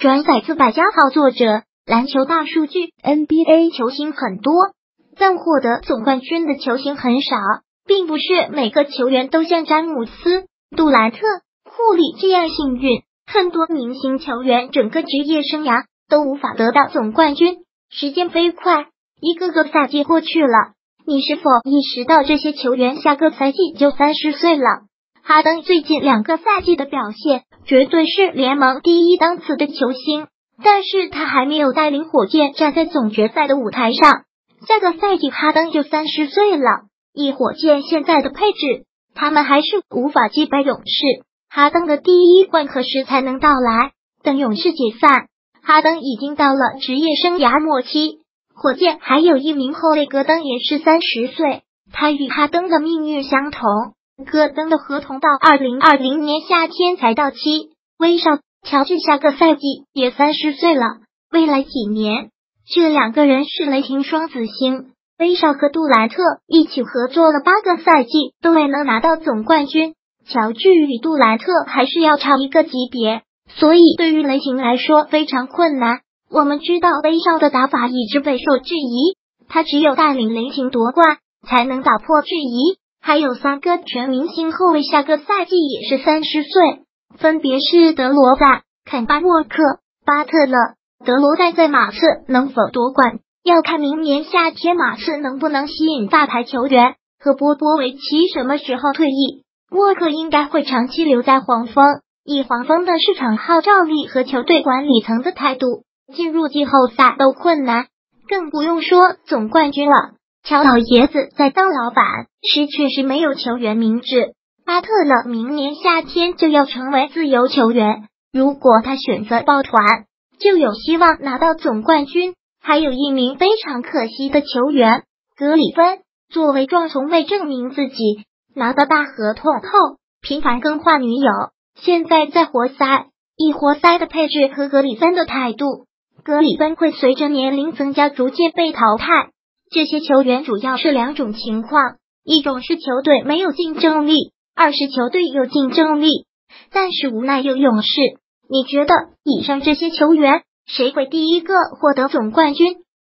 转载自百家号作者。篮球大数据，NBA 球星很多，但获得总冠军的球星很少，并不是每个球员都像詹姆斯、杜兰特、库里这样幸运。很多明星球员整个职业生涯都无法得到总冠军。时间飞快，一个个赛季过去了，你是否意识到这些球员下个赛季就三十岁了？哈登最近两个赛季的表现绝对是联盟第一档次的球星，但是他还没有带领火箭站在总决赛的舞台上。下个赛季哈登就三十岁了，以火箭现在的配置，他们还是无法击败勇士。哈登的第一冠何时才能到来？等勇士解散，哈登已经到了职业生涯末期。火箭还有一名后卫戈登也是三十岁，他与哈登的命运相同。戈登的合同到二零二零年夏天才到期。威少乔治下个赛季也三十岁了，未来几年这两个人是雷霆双子星。威少和杜兰特一起合作了八个赛季，都未能拿到总冠军。乔治与杜兰特还是要差一个级别，所以对于雷霆来说非常困难。我们知道威少的打法一直备受质疑，他只有带领雷霆夺冠才能打破质疑。还有三个全明星后卫，下个赛季也是三十岁，分别是德罗赞、肯巴沃克、巴特勒。德罗赞在马刺能否夺冠，要看明年夏天马刺能不能吸引大牌球员和波波维奇什么时候退役。沃克应该会长期留在黄蜂，以黄蜂的市场号召力和球队管理层的态度，进入季后赛都困难，更不用说总冠军了。乔老爷子在当老板时确实没有球员名字。巴特勒明年夏天就要成为自由球员，如果他选择抱团，就有希望拿到总冠军。还有一名非常可惜的球员格里芬，作为壮从未证明自己。拿到大合同后，频繁更换女友。现在在活塞，以活塞的配置和格里芬的态度，格里芬会随着年龄增加逐渐被淘汰。这些球员主要是两种情况：一种是球队没有竞争力，二是球队有竞争力，但是无奈又勇士。你觉得以上这些球员谁会第一个获得总冠军？